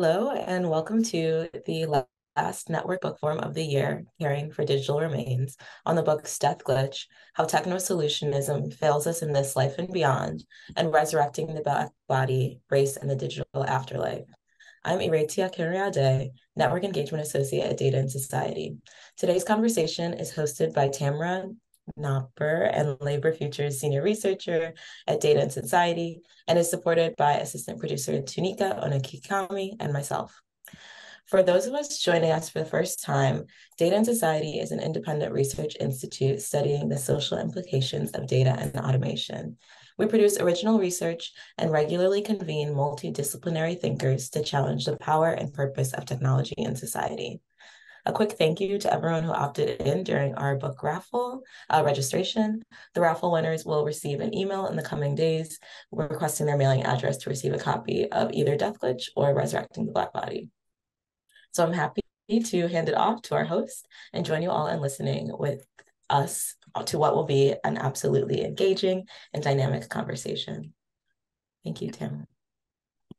Hello, and welcome to the last network book forum of the year, Caring for Digital Remains, on the books Death Glitch, How Techno-Solutionism Fails Us in This Life and Beyond, and Resurrecting the Black Body, Race, and the Digital Afterlife. I'm Iratia Kiriade, Network Engagement Associate at Data and Society. Today's conversation is hosted by Tamara Nopper and Labor Futures Senior Researcher at Data and Society, and is supported by assistant producer Tunika Onakikami and myself. For those of us joining us for the first time, Data and Society is an independent research institute studying the social implications of data and automation. We produce original research and regularly convene multidisciplinary thinkers to challenge the power and purpose of technology in society. A quick thank you to everyone who opted in during our book raffle uh, registration. The raffle winners will receive an email in the coming days requesting their mailing address to receive a copy of either Death Glitch or Resurrecting the Black Body. So I'm happy to hand it off to our host and join you all in listening with us to what will be an absolutely engaging and dynamic conversation. Thank you, Tim.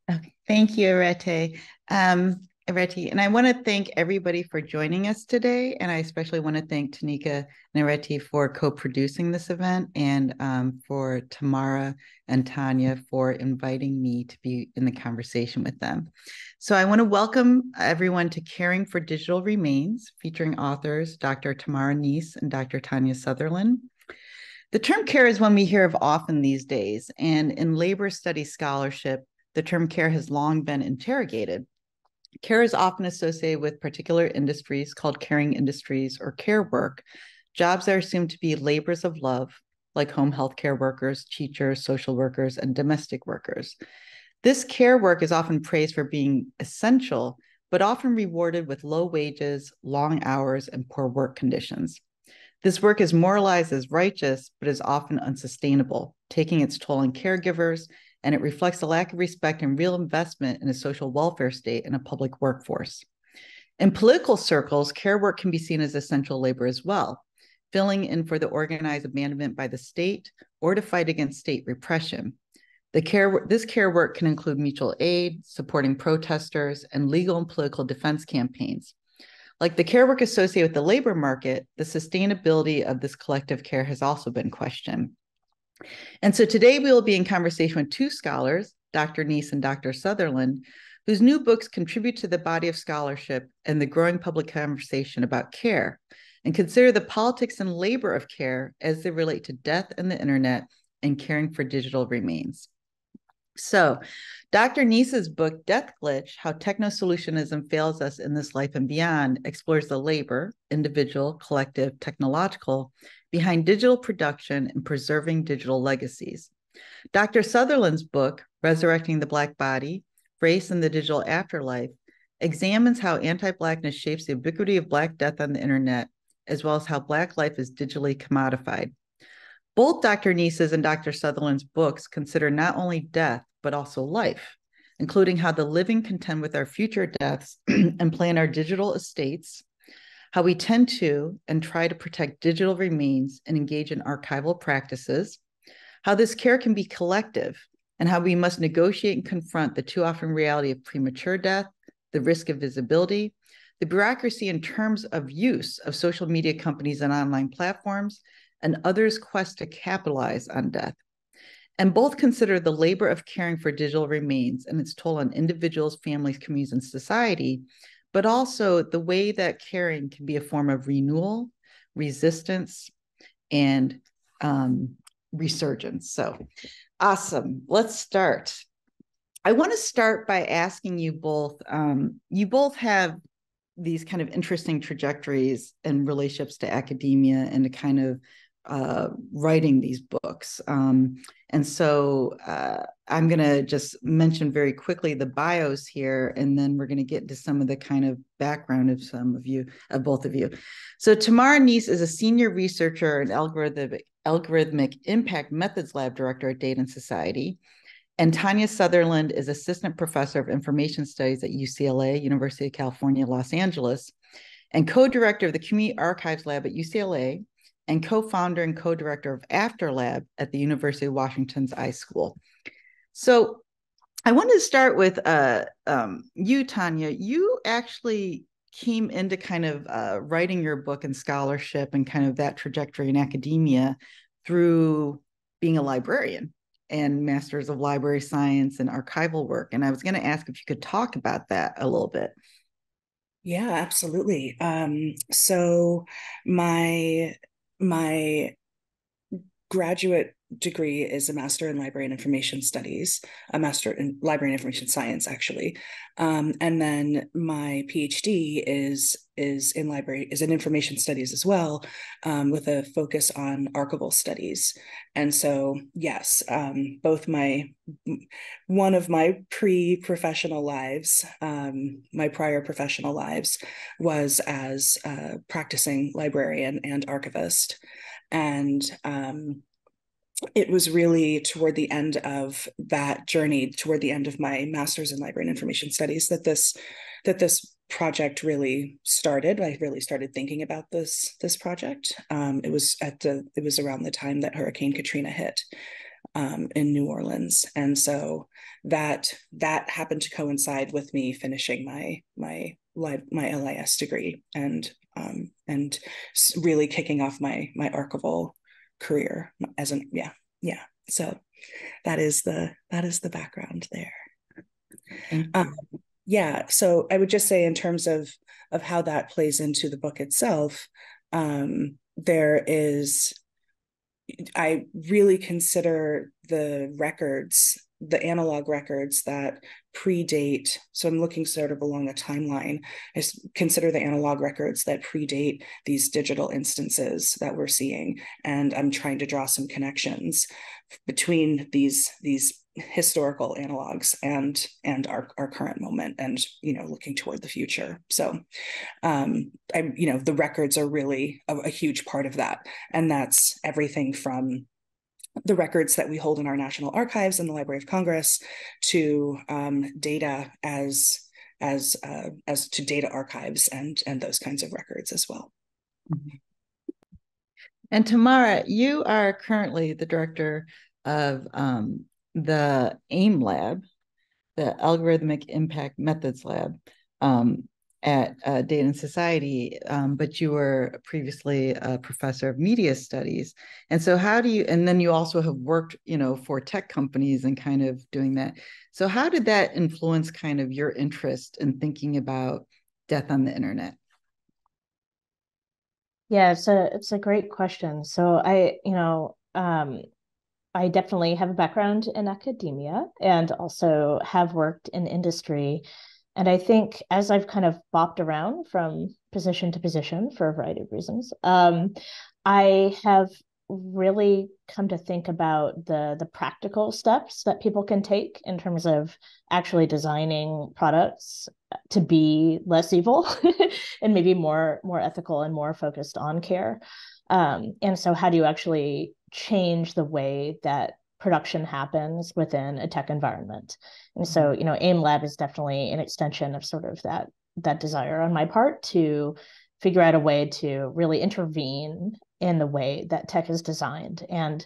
Okay, thank you, Arete. Um, Areti. And I want to thank everybody for joining us today. And I especially want to thank Tanika and Areti for co producing this event and um, for Tamara and Tonia for inviting me to be in the conversation with them. So I want to welcome everyone to Caring for Digital Remains, featuring authors Dr. Tamara Kneese and Dr. Tonia Sutherland. The term care is one we hear of often these days. And in labor studies scholarship, the term care has long been interrogated Care is often associated with particular industries called caring industries or care work, jobs are assumed to be labors of love, like home health care workers, teachers, social workers, and domestic workers. This care work is often praised for being essential, but often rewarded with low wages, long hours, and poor work conditions. This work is moralized as righteous, but is often unsustainable, taking its toll on caregivers and it reflects a lack of respect and real investment in a social welfare state and a public workforce. In political circles, care work can be seen as essential labor as well, filling in for the organized abandonment by the state or to fight against state repression. The care, this care work can include mutual aid, supporting protesters, and legal and political defense campaigns. Like the care work associated with the labor market, the sustainability of this collective care has also been questioned. And so today we will be in conversation with two scholars, Dr. Kneese and Dr. Sutherland, whose new books contribute to the body of scholarship and the growing public conversation about care, and consider the politics and labor of care as they relate to death and the internet and caring for digital remains. So, Dr. Kneese's book, Death Glitch How Techno-Solutionism Fails Us in This Life and Beyond, explores the labor, individual, collective, technological, behind digital production and preserving digital legacies. Dr. Sutherland's book, Resurrecting the Black Body Race and the Digital Afterlife, examines how anti Blackness shapes the ubiquity of Black death on the internet, as well as how Black life is digitally commodified. Both Dr. Kneese's and Dr. Sutherland's books consider not only death, but also life, including how the living contend with our future deaths and plan our digital estates, how we tend to and try to protect digital remains and engage in archival practices, how this care can be collective, and how we must negotiate and confront the too often reality of premature death, the risk of visibility, the bureaucracy in terms of use of social media companies and online platforms, and others' quest to capitalize on death. And both consider the labor of caring for digital remains and its toll on individuals, families, communities, and society but also the way that caring can be a form of renewal, resistance, and um, resurgence. So, awesome. Let's start. I want to start by asking you both. Um, you both have these kind of interesting trajectories and relationships to academia and to kind of uh, writing these books. Um, and so uh, I'm going to just mention very quickly the bios here, and then we're going to get into some of the kind of background of some of you, of both of you. So Tamara Kneese is a senior researcher and algorithmic, algorithmic impact methods lab director at Data and Society. And Tonia Sutherland is assistant professor of information studies at UCLA, University of California, Los Angeles, and co-director of the Community Archives Lab at UCLA and co-founder and co-director of AfterLab at the University of Washington's iSchool. So I want to start with uh, um, you, Tonia. You actually came into kind of uh, writing your book and scholarship and kind of that trajectory in academia through being a librarian and masters of library science and archival work and i was going to ask if you could talk about that a little bit yeah absolutely um, so my my graduate degree is a master in library and information studies, a master in library and information science, actually, um, and then my PhD is is in library is in information studies as well, um, with a focus on archival studies. And so, yes, um, both my one of my pre-professional lives, um, my prior professional lives, was as a practicing librarian and archivist, and um, it was really toward the end of that journey toward the end of my master's in library and information studies that this that this project really started. I really started thinking about this this project. Um, it was at the it was around the time that hurricane katrina hit um, in new orleans. And so that that happened to coincide with me finishing my my my lis degree and um, and really kicking off my my archival career as an yeah yeah. So that is the that is the background there. Um, yeah so i would just say in terms of of how that plays into the book itself um, there is i really consider the records the analog records that predate so i'm looking sort of along a timeline. I consider the analog records that predate these digital instances that we're seeing and i'm trying to draw some connections between these these historical analogs and and our, our current moment and you know looking toward the future. So um i you know the records are really a, a huge part of that and that's everything from the records that we hold in our national archives and the Library of Congress to um, data as as uh, as to data archives and and those kinds of records as well. Mm-hmm. And Tamara, you are currently the director of um, the AIM Lab, the Algorithmic Impact Methods Lab. Um, at uh, Data and Society, um, but you were previously a professor of media studies. And so, how do you, and then you also have worked, you know, for tech companies and kind of doing that. So, how did that influence kind of your interest in thinking about death on the internet? Yeah, it's a it's a great question. So I, you know, um, I definitely have a background in academia and also have worked in industry and I think as I've kind of bopped around from position to position for a variety of reasons, um, I have really come to think about the the practical steps that people can take in terms of actually designing products to be less evil and maybe more more ethical and more focused on care. Um, and so how do you actually change the way that production happens within a tech environment. And so, mm-hmm. you know, AIM Lab is definitely an extension of sort of that that desire on my part to figure out a way to really intervene in the way that tech is designed. And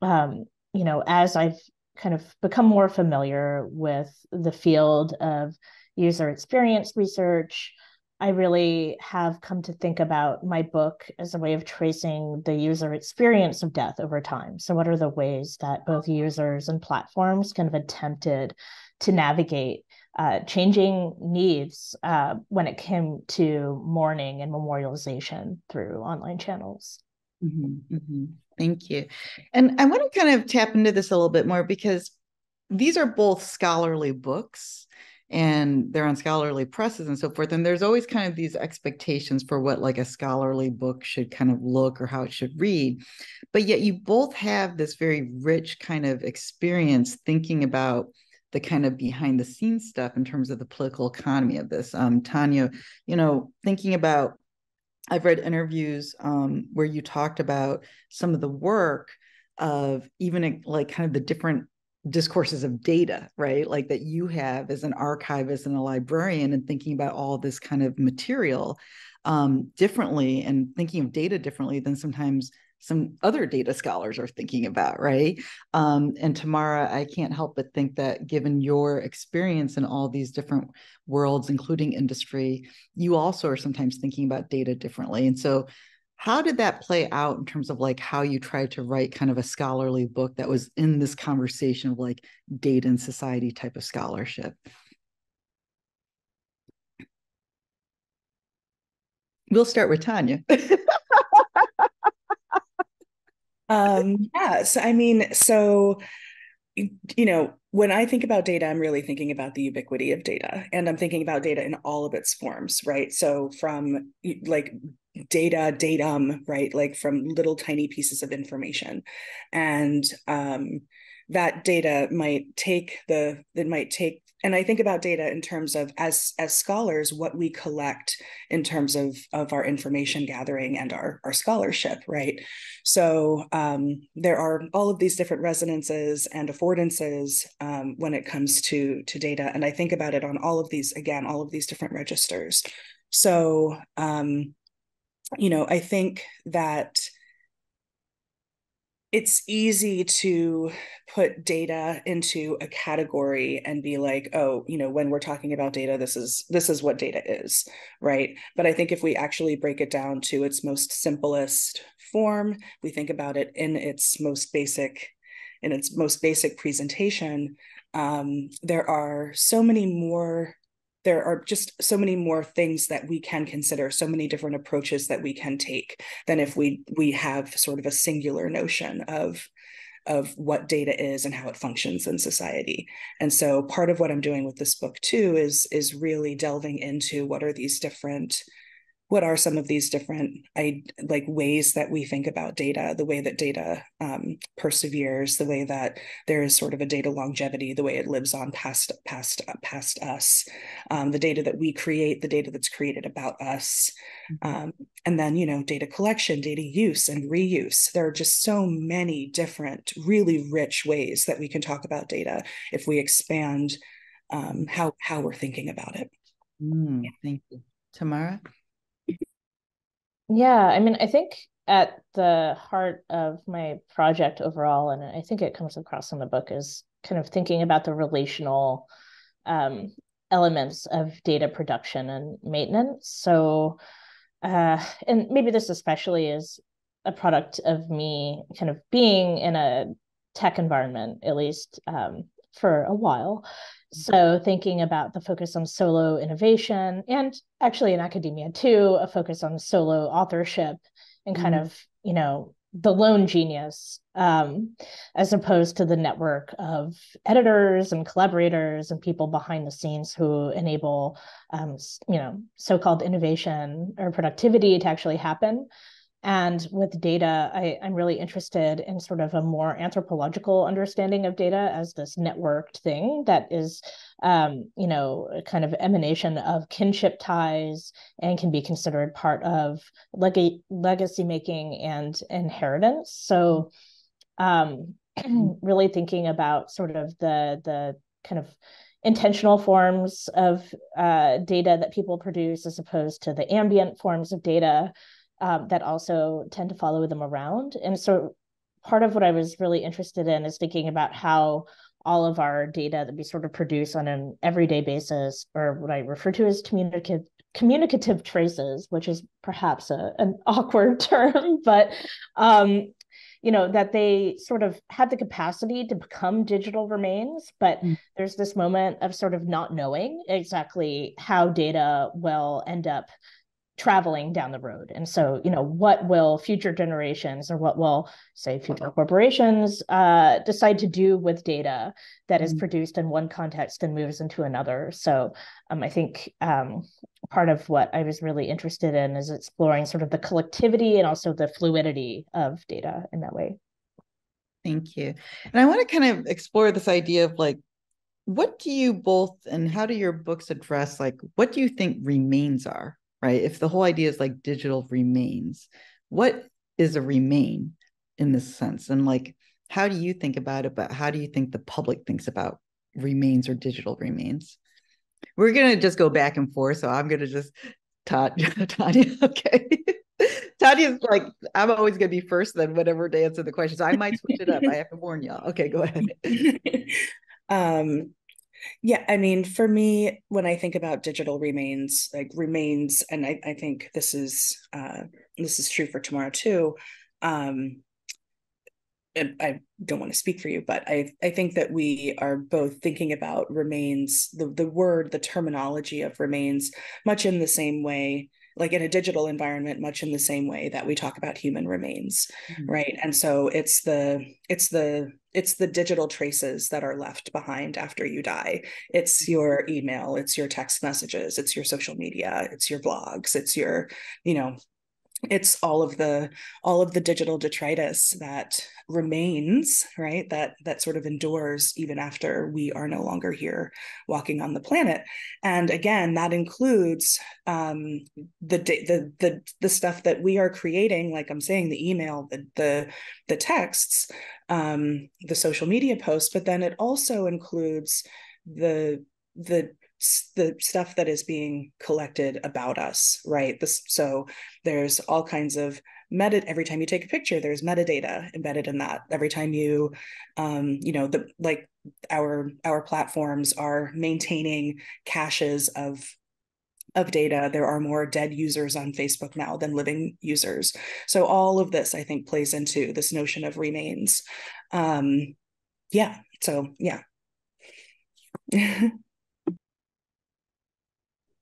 um, you know, as I've kind of become more familiar with the field of user experience research, I really have come to think about my book as a way of tracing the user experience of death over time. So, what are the ways that both users and platforms kind of attempted to navigate uh, changing needs uh, when it came to mourning and memorialization through online channels? Mm-hmm, mm-hmm. Thank you. And I want to kind of tap into this a little bit more because these are both scholarly books and they're on scholarly presses and so forth and there's always kind of these expectations for what like a scholarly book should kind of look or how it should read but yet you both have this very rich kind of experience thinking about the kind of behind the scenes stuff in terms of the political economy of this. Um, tonia you know thinking about i've read interviews um, where you talked about some of the work of even like kind of the different discourses of data, right? Like that you have as an archivist and a librarian and thinking about all this kind of material um, differently and thinking of data differently than sometimes some other data scholars are thinking about, right? Um, and Tamara, I can't help but think that given your experience in all these different worlds, including industry, you also are sometimes thinking about data differently. And so, how did that play out in terms of like how you tried to write kind of a scholarly book that was in this conversation of like data and society type of scholarship? We'll start with Tonia. um, yeah. So, I mean, so, you know, when I think about data, I'm really thinking about the ubiquity of data and I'm thinking about data in all of its forms, right? So, from like data, datum, right? Like from little tiny pieces of information. And, um, that data might take the it might take and i think about data in terms of as as scholars what we collect in terms of of our information gathering and our our scholarship right? So um, there are all of these different resonances and affordances um, when it comes to to data. And i think about it on all of these again all of these different registers. So um, you know i think that it's easy to put data into a category and be like oh you know when we're talking about data this is this is what data is right? But i think if we actually break it down to its most simplest form we think about it in its most basic in its most basic presentation um, there are so many more there are just so many more things that we can consider so many different approaches that we can take than if we we have sort of a singular notion of of what data is and how it functions in society. And so part of what i'm doing with this book too is is really delving into what are these different what are some of these different I, like ways that we think about data the way that data um, perseveres the way that there is sort of a data longevity the way it lives on past past past us um, the data that we create the data that's created about us mm-hmm. um, and then you know data collection data use and reuse. There are just so many different really rich ways that we can talk about data if we expand um, how how we're thinking about it. Mm, thank you. Tamara yeah, I mean, I think at the heart of my project overall, and I think it comes across in the book, is kind of thinking about the relational um, elements of data production and maintenance. So, uh, and maybe this especially is a product of me kind of being in a tech environment, at least um, for a while. So, thinking about the focus on solo innovation and actually in academia too, a focus on solo authorship and kind mm-hmm. of, you know, the lone genius um, as opposed to the network of editors and collaborators and people behind the scenes who enable, um, you know, so called innovation or productivity to actually happen. And with data, I, am really interested in sort of a more anthropological understanding of data as this networked thing that is, um, you know, kind of emanation of kinship ties and can be considered part of leg- legacy making and inheritance. So, um, really thinking about sort of the the kind of intentional forms of uh, data that people produce as opposed to the ambient forms of data um, that also tend to follow them around. And so part of what I was really interested in is thinking about how all of our data that we sort of produce on an everyday basis, or what I refer to as communicative communicative traces, which is perhaps a, an awkward term, but um, you know that they sort of have the capacity to become digital remains but mm. there's this moment of sort of not knowing exactly how data will end up traveling down the road. And so, you know, what will future generations or what will, say, future corporations uh, decide to do with data that is mm-hmm. produced in one context and moves into another? So, um, I think um, part of what I was really interested in is exploring sort of the collectivity and also the fluidity of data in that way. Thank you. And I want to kind of explore this idea of like, what do you both and how do your books address like what do you think remains are right? If the whole idea is like digital remains, what is a remain in this sense? And like, how do you think about it? But how do you think the public thinks about remains or digital remains? We're gonna just go back and forth. So I'm gonna just Tonia, okay. Tonia's like, I'm always gonna be first then whatever to answer the questions. I might switch it up. I have to warn y'all. Okay, go ahead. um yeah, I mean, for me, when I think about digital remains, like remains, and I, I think this is uh this is true for Tamara too. Um I don't want to speak for you, but I I think that we are both thinking about remains, the the word, the terminology of remains, much in the same way like in a digital environment much in the same way that we talk about human remains mm-hmm. right and so it's the it's the it's the digital traces that are left behind after you die it's mm-hmm. your email it's your text messages it's your social media it's your blogs it's your you know it's all of the all of the digital detritus that remains right that that sort of endures even after we are no longer here walking on the planet. And again that includes um, the the the the stuff that we are creating like i'm saying the email the the the texts um, the social media posts but then it also includes the the the stuff that is being collected about us right? This so there's all kinds of meta every time you take a picture there's metadata embedded in that. Every time you um you know the like our our platforms are maintaining caches of of data there are more dead users on facebook now than living users. So all of this i think plays into this notion of remains. Um yeah so yeah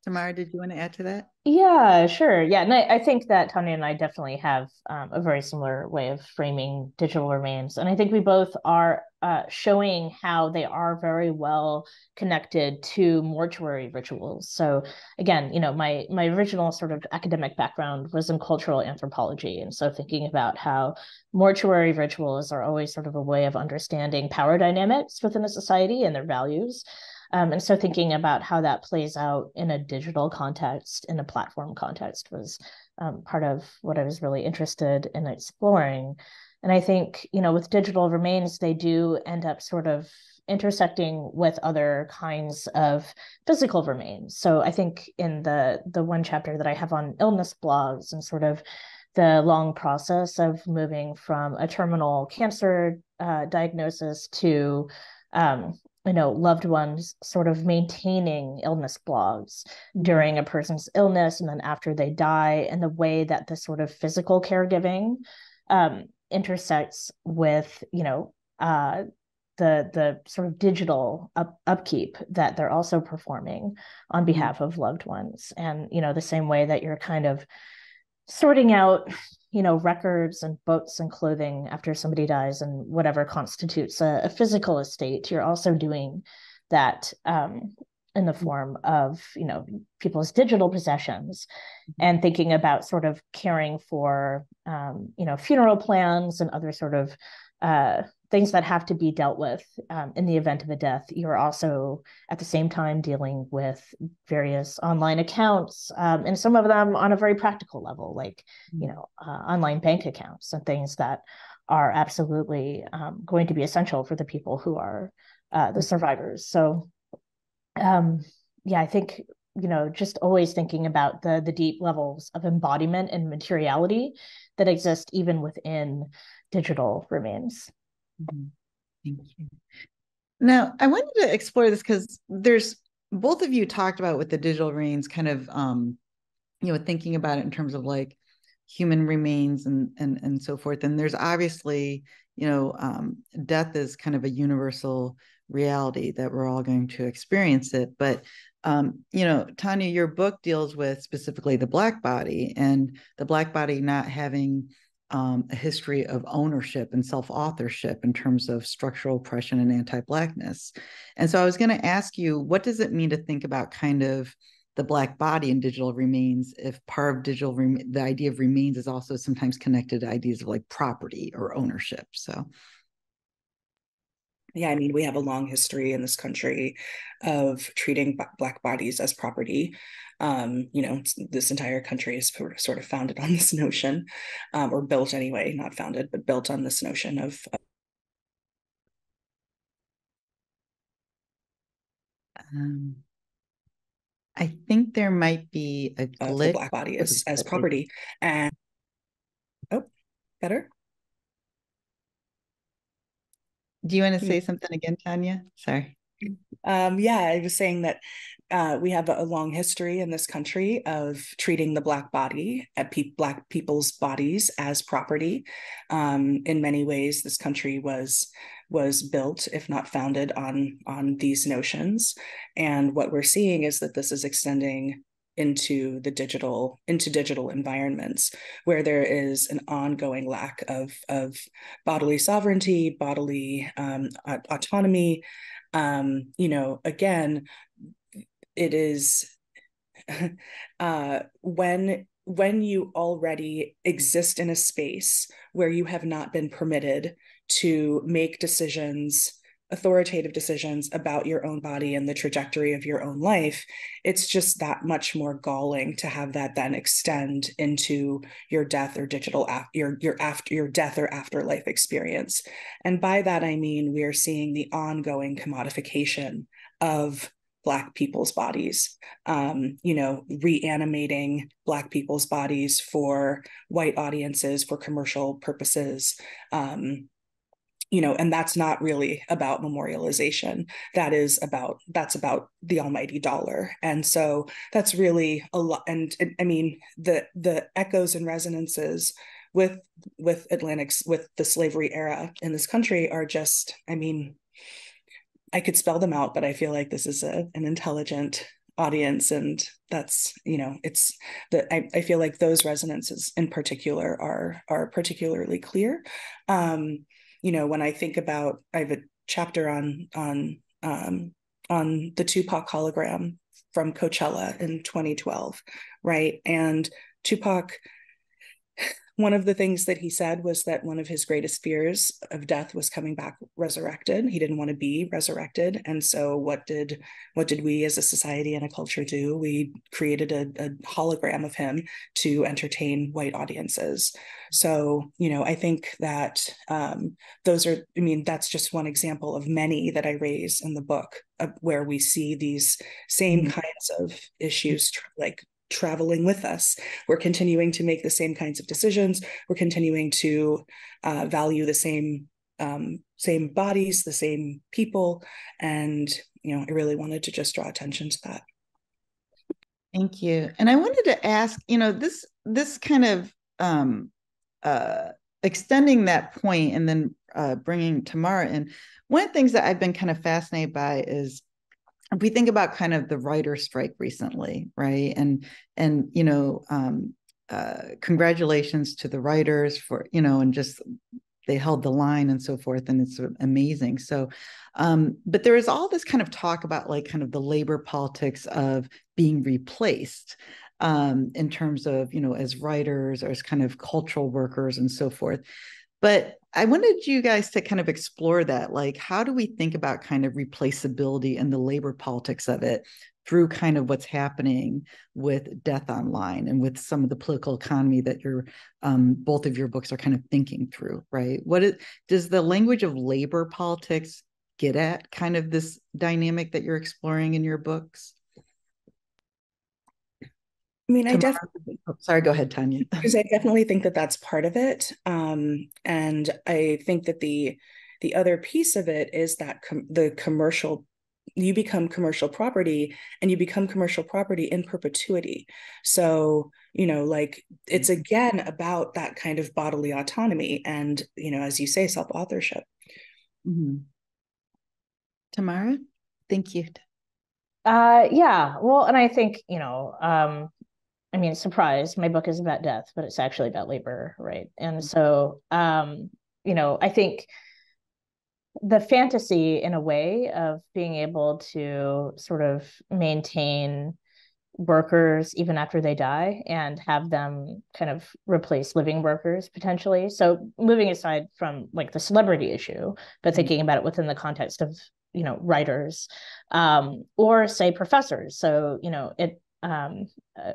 Tamara, did you want to add to that? Yeah, sure. Yeah, and I, I think that Tonia and I definitely have um, a very similar way of framing digital remains, and I think we both are uh, showing how they are very well connected to mortuary rituals. So again, you know, my my original sort of academic background was in cultural anthropology, and so thinking about how mortuary rituals are always sort of a way of understanding power dynamics within a society and their values. Um, and so thinking about how that plays out in a digital context, in a platform context, was um, part of what I was really interested in exploring. And I think, you know, with digital remains, they do end up sort of intersecting with other kinds of physical remains. So I think in the the one chapter that I have on illness blogs and sort of the long process of moving from a terminal cancer uh, diagnosis to um, you know loved ones sort of maintaining illness blogs during a person's illness and then after they die and the way that the sort of physical caregiving um, intersects with you know uh, the the sort of digital up, upkeep that they're also performing on mm-hmm. behalf of loved ones and you know the same way that you're kind of sorting out you know records and books and clothing after somebody dies and whatever constitutes a, a physical estate you're also doing that um, in the form of you know people's digital possessions mm-hmm. and thinking about sort of caring for um, you know funeral plans and other sort of uh, things that have to be dealt with um, in the event of a death. You're also at the same time dealing with various online accounts, um, and some of them on a very practical level, like you mm. know uh, online bank accounts and things that are absolutely um, going to be essential for the people who are uh, the mm. survivors. So, um, yeah, I think you know just always thinking about the the deep levels of embodiment and materiality that exist even within digital remains. Mm-hmm. Thank you. Now, I wanted to explore this because there's both of you talked about with the digital remains, kind of, um, you know, thinking about it in terms of like human remains and and and so forth. And there's obviously, you know, um, death is kind of a universal reality that we're all going to experience it. But um, you know, Tonia, your book deals with specifically the black body and the black body not having um, a history of ownership and self authorship in terms of structural oppression and anti Blackness. And so I was going to ask you, what does it mean to think about kind of the Black body in digital remains if part of digital, the idea of remains is also sometimes connected to ideas of like property or ownership? So yeah i mean we have a long history in this country of treating b- black bodies as property um, you know this entire country is sort of founded on this notion um, or built anyway not founded but built on this notion of, um, I think there might be a glitch. black body as, as property and oh, Better? Do you want to say something again, Tonia? Sorry. Um, yeah, I was saying that uh, we have a long history in this country of treating the black body at pe- black people's bodies as property. Um, in many ways, this country was was built, if not founded, on on these notions. And what we're seeing is that this is extending into the digital into digital environments where there is an ongoing lack of of bodily sovereignty bodily um, autonomy. Um, you know again it is uh, when when you already exist in a space where you have not been permitted to make decisions authoritative decisions about your own body and the trajectory of your own life it's just that much more galling to have that then extend into your death or digital af- your your after your death or afterlife experience. And by that i mean we are seeing the ongoing commodification of black people's bodies um, you know reanimating black people's bodies for white audiences for commercial purposes um, you know and that's not really about memorialization. That is about that's about the almighty dollar. And so that's really a lot and, and i mean the the echoes and resonances with with atlantic's with the slavery era in this country are just i mean I could spell them out, but I feel like this is a, an intelligent audience and that's you know it's that I, I feel like those resonances in particular are are particularly clear. Um you know when i think about i have a chapter on on um on the tupac hologram from coachella in 2012 right? And tupac one of the things that he said was that one of his greatest fears of death was coming back resurrected. He didn't want to be resurrected. And so what did what did we as a society and a culture do? We created a, a hologram of him to entertain white audiences. So you know i think that um, those are i mean that's just one example of many that i raise in the book uh, where we see these same mm-hmm. kinds of issues like traveling with us. We're continuing to make the same kinds of decisions. We're continuing to uh, value the same um, same bodies, the same people, and you know, I really wanted to just draw attention to that. Thank you. And I wanted to ask, you know, this this kind of um, uh, extending that point and then uh, bringing Tamara in. One of the things that I've been kind of fascinated by is we think about kind of the writer strike recently, right? And and you know, um, uh, congratulations to the writers for you know, and just they held the line and so forth, and it's amazing. So, um, but there is all this kind of talk about like kind of the labor politics of being replaced. Um, in terms of you know as writers or as kind of cultural workers and so forth but I wanted you guys to kind of explore that. Like, how do we think about kind of replaceability and the labor politics of it through kind of what's happening with death online and with some of the political economy that you're um, both of your books are kind of thinking through, right? What is, does the language of labor politics get at kind of this dynamic that you're exploring in your books? I mean, I definitely. Oh, sorry, go ahead, Tonia. Because I definitely think that that's part of it, um, and I think that the the other piece of it is that com- the commercial you become commercial property and you become commercial property in perpetuity so you know like it's mm-hmm. again about that kind of bodily autonomy and you know as you say self authorship mm-hmm. tamara thank you uh yeah well and i think you know um I mean, surprise, my book is about death, but it's actually about labor, right? And mm-hmm. so, um, you know, I think the fantasy, in a way, of being able to sort of maintain workers even after they die and have them kind of replace living workers potentially. So, moving aside from like the celebrity issue, but mm-hmm. thinking about it within the context of you know writers um, or say professors so you know it um, uh,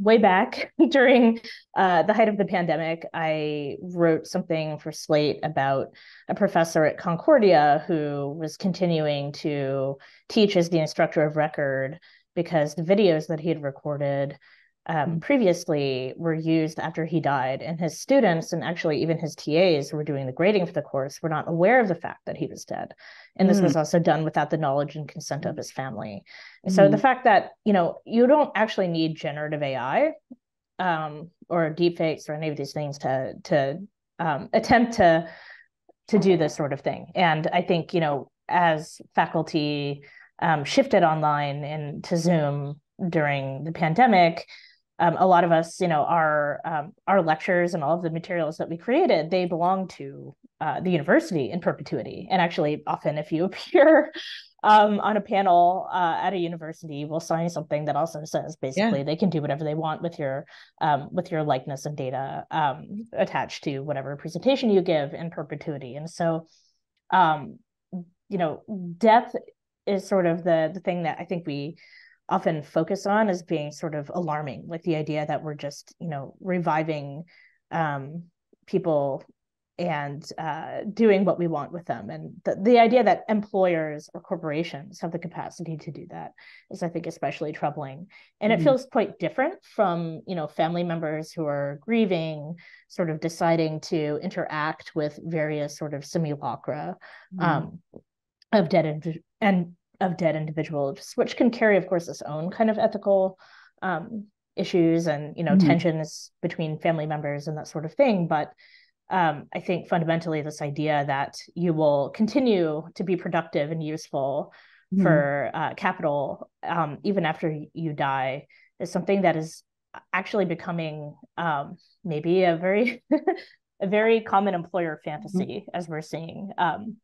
way back during uh, the height of the pandemic, I wrote something for Slate about a professor at Concordia who was continuing to teach as the instructor of record because the videos that he had recorded um, mm-hmm. previously were used after he died, and his students and actually even his TAs who were doing the grading for the course were not aware of the fact that he was dead. And this mm. was also done without the knowledge and consent of his family. Mm. So the mm. fact that you know you don't actually need generative AI um, or deepfakes or any of these things to to um, attempt to to do this sort of thing. And I think you know as faculty um, shifted online and to Zoom during the pandemic, um, a lot of us, you know, our um, our lectures and all of the materials that we created, they belong to uh, the university in perpetuity. And actually, often if you appear um, on a panel uh, at a university, we'll sign something that also says basically yeah. they can do whatever they want with your um, with your likeness and data um, attached to whatever presentation you give in perpetuity. And so, um, you know, death is sort of the the thing that I think we often focus on as being sort of alarming, like the idea that we're just, you know, reviving um, people and uh, doing what we want with them. And the, the idea that employers or corporations have the capacity to do that is, I think, especially troubling. And mm-hmm. it feels quite different from, you know, family members who are grieving, sort of deciding to interact with various sort of simulacra mm-hmm. um, of dead and, and of dead individuals, which can carry, of course, its own kind of ethical um, issues and you know mm-hmm. tensions between family members and that sort of thing. But um, I think fundamentally, this idea that you will continue to be productive and useful mm-hmm. for uh, capital um, even after you die is something that is actually becoming um, maybe a very a very common employer fantasy mm-hmm. as we're seeing um,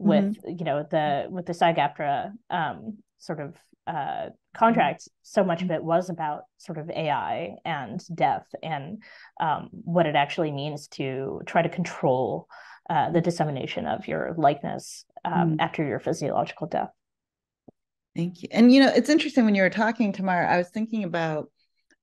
with mm-hmm. you know the with the SAG-AFTRA um, sort of uh, contract. So much of it was about sort of AI and death and um, what it actually means to try to control uh, the dissemination of your likeness um, mm. after your physiological death. Thank you. And you know, it's interesting when you were talking, Tamara. I was thinking about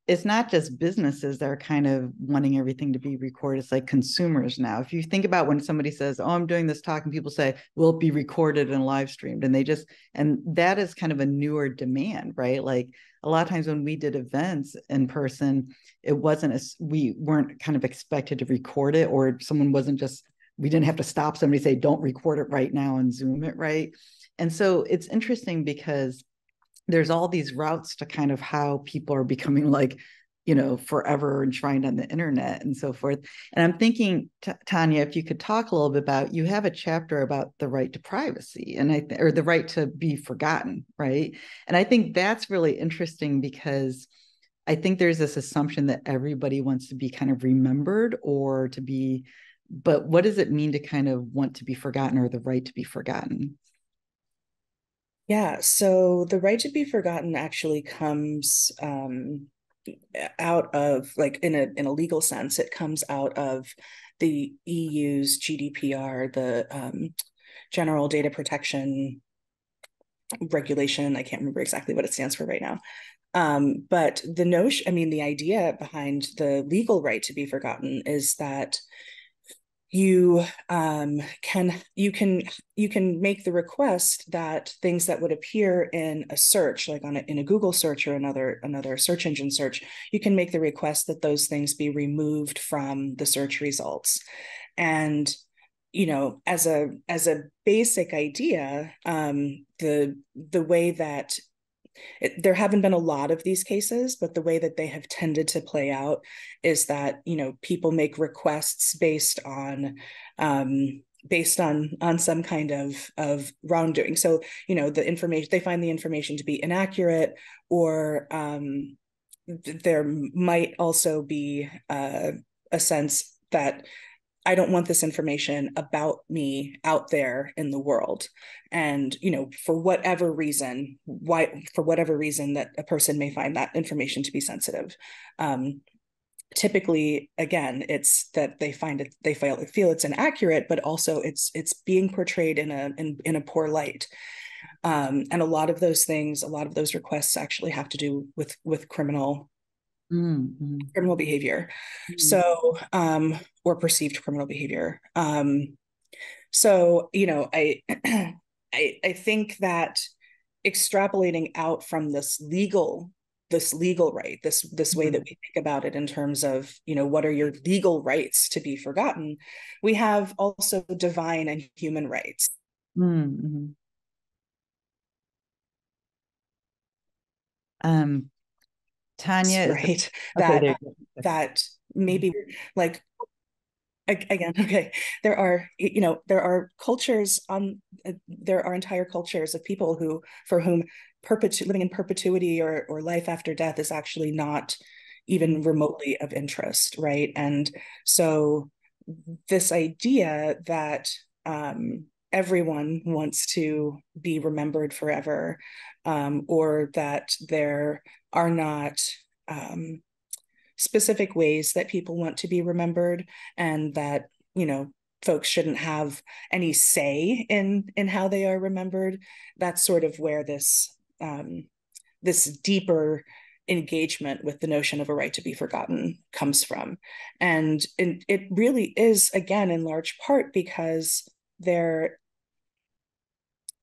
it's not just businesses that are kind of wanting everything to be recorded. It's like consumers now. If you think about when somebody says, "Oh, I'm doing this talk," and people say, "Will it be recorded and live streamed?" and they just and that is kind of a newer demand, right? Like a lot of times when we did events in person, it wasn't as we weren't kind of expected to record it, or someone wasn't just we didn't have to stop somebody say, "Don't record it right now and zoom it," right? And so it's interesting because there's all these routes to kind of how people are becoming like you know forever enshrined on the internet and so forth. And i'm thinking T- tonia if you could talk a little bit about you have a chapter about the right to privacy and i th- or the right to be forgotten right? And i think that's really interesting because i think there's this assumption that everybody wants to be kind of remembered or to be but what does it mean to kind of want to be forgotten or the right to be forgotten yeah, so the right to be forgotten actually comes um, out of like in a in a legal sense, it comes out of the EU's GDPR, the um, General Data Protection Regulation. I can't remember exactly what it stands for right now. Um, but the notion, I mean, the idea behind the legal right to be forgotten is that you um, can you can you can make the request that things that would appear in a search like on a, in a google search or another another search engine search you can make the request that those things be removed from the search results. And you know as a as a basic idea um, the the way that it, there haven't been a lot of these cases, but the way that they have tended to play out is that you know people make requests based on um, based on on some kind of of wrongdoing. So you know the information they find the information to be inaccurate, or um, there might also be uh, a sense that I don't want this information about me out there in the world. And, you know, for whatever reason, why, for whatever reason that a person may find that information to be sensitive. Um, typically again it's that they find it they feel, feel it's inaccurate but also it's it's being portrayed in a in, in a poor light um, and a lot of those things a lot of those requests actually have to do with with criminal mm-hmm. criminal behavior mm-hmm. so um or perceived criminal behavior um so you know i i i think that extrapolating out from this legal this legal right this this way mm-hmm. that we think about it in terms of you know what are your legal rights to be forgotten we have also divine and human rights mm-hmm. um tonia right. that okay, that maybe like again okay there are you know there are cultures on uh, there are entire cultures of people who for whom perpetu- living in perpetuity or or life after death is actually not even remotely of interest right? And so this idea that um, everyone wants to be remembered forever um, or that there are not um, specific ways that people want to be remembered and that you know folks shouldn't have any say in in how they are remembered that's sort of where this um, this deeper engagement with the notion of a right to be forgotten comes from. And, and it really is again in large part because there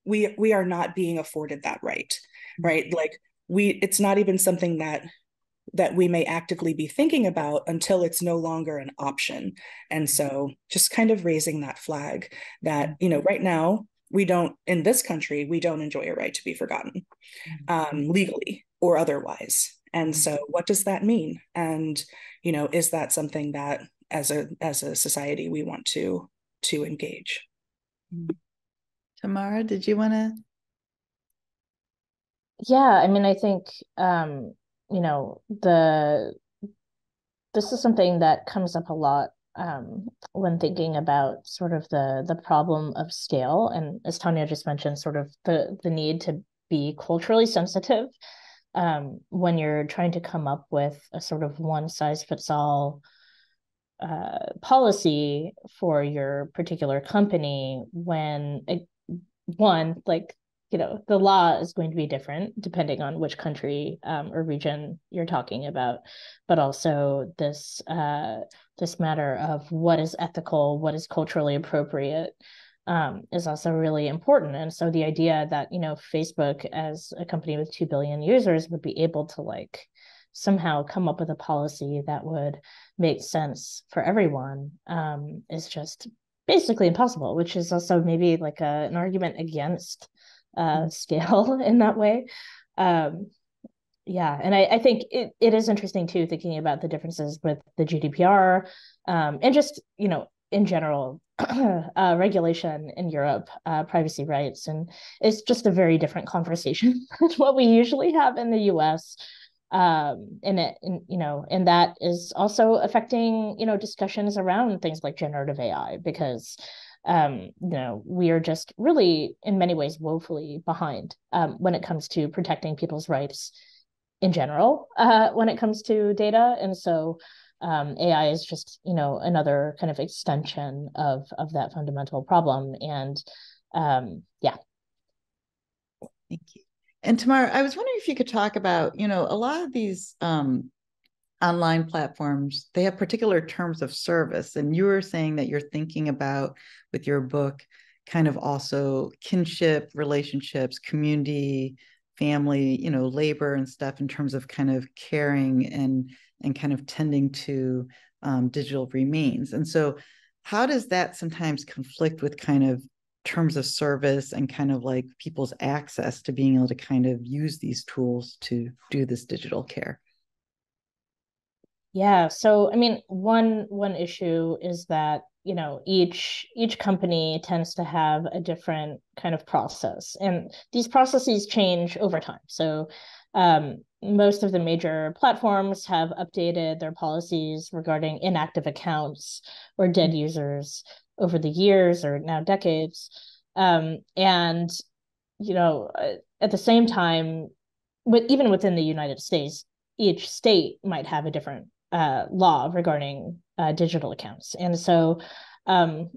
we we are not being afforded that right mm-hmm. right? Like we it's not even something that that we may actively be thinking about until it's no longer an option. And mm-hmm. so just kind of raising that flag that mm-hmm. you know right now we don't in this country we don't enjoy a right to be forgotten um, legally or otherwise. And so what does that mean? And you know is that something that as a as a society we want to to engage tamara did you want to yeah i mean i think um you know the this is something that comes up a lot um, when thinking about sort of the the problem of scale. And as Tonia just mentioned sort of the the need to be culturally sensitive um, when you're trying to come up with a sort of one size fits all uh, policy for your particular company when one like you know the law is going to be different depending on which country um, or region you're talking about. But also this uh, this matter of what is ethical what is culturally appropriate um, is also really important. And so the idea that you know facebook as a company with 2 billion users would be able to like somehow come up with a policy that would make sense for everyone um, is just basically impossible which is also maybe like a, an argument against uh, scale in that way. Um, yeah, and I, I think it, it is interesting too, thinking about the differences with the GDPR um, and just, you know, in general, uh, regulation in Europe, uh, privacy rights, and it's just a very different conversation than what we usually have in the U.S. Um, and it, and, you know, and that is also affecting, you know, discussions around things like generative AI because um, you know, we are just really, in many ways, woefully behind um, when it comes to protecting people's rights in general uh, when it comes to data. And so um, AI is just, you know, another kind of extension of of that fundamental problem. And um, yeah. Thank you. And Tamara, I was wondering if you could talk about, you know, a lot of these um, online platforms they have particular terms of service and you were saying that you're thinking about with your book kind of also kinship relationships community family you know labor and stuff in terms of kind of caring and and kind of tending to um, digital remains. And so how does that sometimes conflict with kind of terms of service and kind of like people's access to being able to kind of use these tools to do this digital care yeah. So I mean, one one issue is that, you know, each each company tends to have a different kind of process. And these processes change over time. So um, most of the major platforms have updated their policies regarding inactive accounts or dead mm-hmm. users over the years or now decades. Um, and you know, uh, at the same time, with even within the United States, each state might have a different uh, law regarding uh, digital accounts. And so um,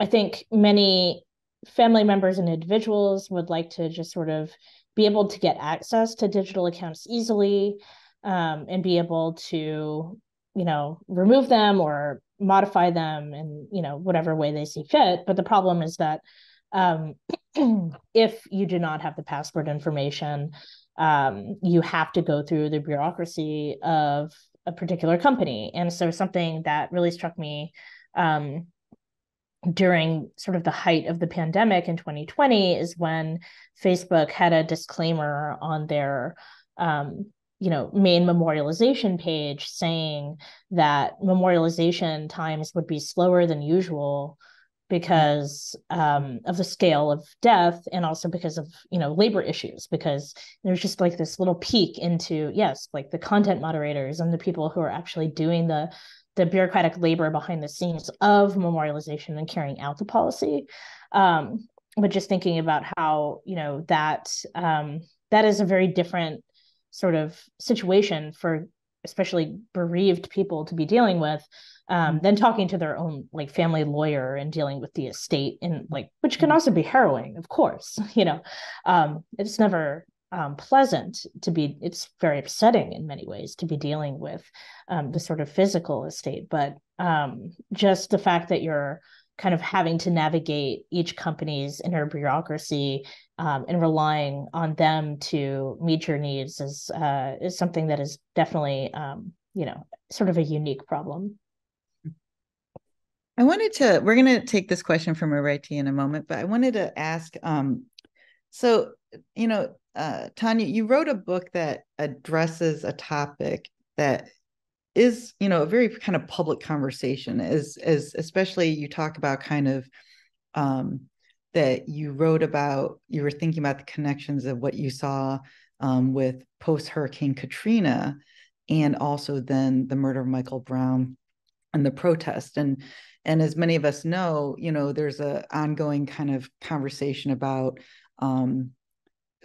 I think many family members and individuals would like to just sort of be able to get access to digital accounts easily um, and be able to, you know, remove them or modify them in, you know, whatever way they see fit. But the problem is that um, if you do not have the password information, um, you have to go through the bureaucracy of a particular company. And so something that really struck me um, during sort of the height of the pandemic in 2020 is when Facebook had a disclaimer on their um, you know main memorialization page saying that memorialization times would be slower than usual because um, of the scale of death and also because of you know labor issues because there's just like this little peek into yes like the content moderators and the people who are actually doing the the bureaucratic labor behind the scenes of memorialization and carrying out the policy. Um, but just thinking about how you know that um, that is a very different sort of situation for especially bereaved people to be dealing with um, mm-hmm. than talking to their own like family lawyer and dealing with the estate and like which can mm-hmm. also be harrowing of course you know um, it's never um, pleasant to be it's very upsetting in many ways to be dealing with um, the sort of physical estate but um, just the fact that you're kind of having to navigate each company's inner bureaucracy um, and relying on them to meet your needs is uh, is something that is definitely um, you know sort of a unique problem. I wanted to, we're going to take this question from Areti in a moment, but I wanted to ask, um, so, you know, uh, Tonia, you wrote a book that addresses a topic that is, you know, a very kind of public conversation. As as especially you talk about kind of um, that you wrote about. You were thinking about the connections of what you saw um, with post Hurricane Katrina, and also then the murder of Michael Brown and the protest and and as many of us know you know there's a ongoing kind of conversation about um,